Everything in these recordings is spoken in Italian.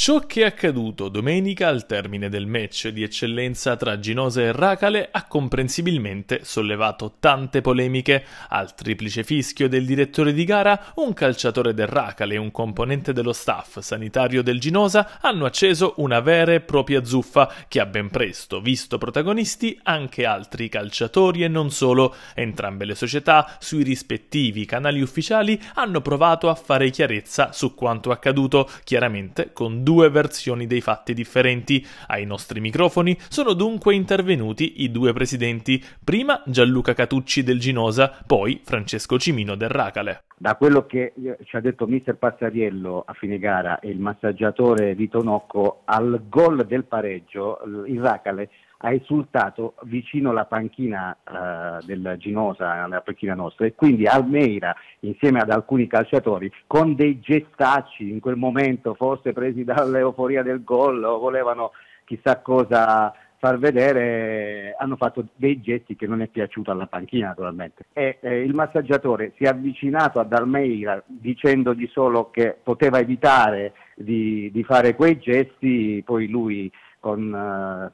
Ciò che è accaduto domenica al termine del match di eccellenza tra Ginosa e Racale ha comprensibilmente sollevato tante polemiche. Al triplice fischio del direttore di gara, un calciatore del Racale e un componente dello staff sanitario del Ginosa hanno acceso una vera e propria zuffa che ha ben presto visto protagonisti anche altri calciatori e non solo. Entrambe le società, sui rispettivi canali ufficiali, hanno provato a fare chiarezza su quanto accaduto, chiaramente con due versioni dei fatti differenti. Ai nostri microfoni sono dunque intervenuti i due presidenti, prima Gianluca Catucci del Ginosa, poi Francesco Cimino del Racale. Da quello che ci ha detto mister Passariello a fine gara e il massaggiatore Vito Nocco, al gol del pareggio il Racale ha esultato vicino alla panchina uh, del Ginosa, alla panchina nostra, e quindi Almeida, insieme ad alcuni calciatori, con dei gestacci in quel momento, forse presi dall'euforia del gol, o volevano chissà cosa far vedere, hanno fatto dei gesti che non è piaciuto alla panchina naturalmente. E eh, il massaggiatore si è avvicinato ad Almeida dicendogli solo che poteva evitare di, di fare quei gesti, poi lui con uh,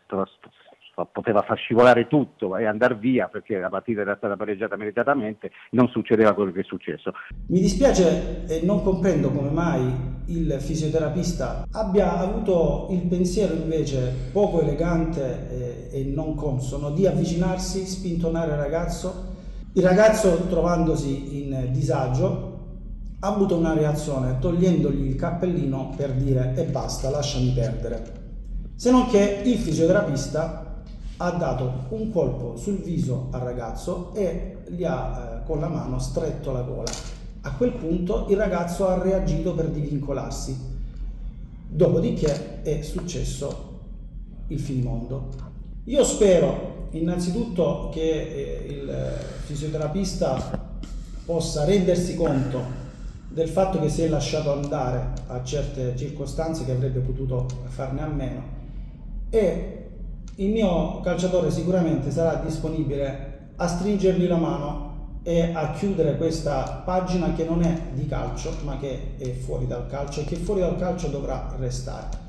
poteva far scivolare tutto e andare via perché la partita era stata pareggiata meritatamente, non succedeva quello che è successo. Mi dispiace e non comprendo come mai il fisioterapista abbia avuto il pensiero invece poco elegante e, non consono di avvicinarsi, spintonare il ragazzo. Il ragazzo trovandosi in disagio ha avuto una reazione togliendogli il cappellino per dire e basta, lasciami perdere. Se non che il fisioterapista ha dato un colpo sul viso al ragazzo e gli ha eh, con la mano stretto la gola. A quel punto il ragazzo ha reagito per divincolarsi. Dopodiché è successo il finimondo. Io spero innanzitutto che eh, il fisioterapista possa rendersi conto del fatto che si è lasciato andare a certe circostanze che avrebbe potuto farne a meno e il mio calciatore sicuramente sarà disponibile a stringergli la mano e a chiudere questa pagina che non è di calcio ma che è fuori dal calcio e che fuori dal calcio dovrà restare.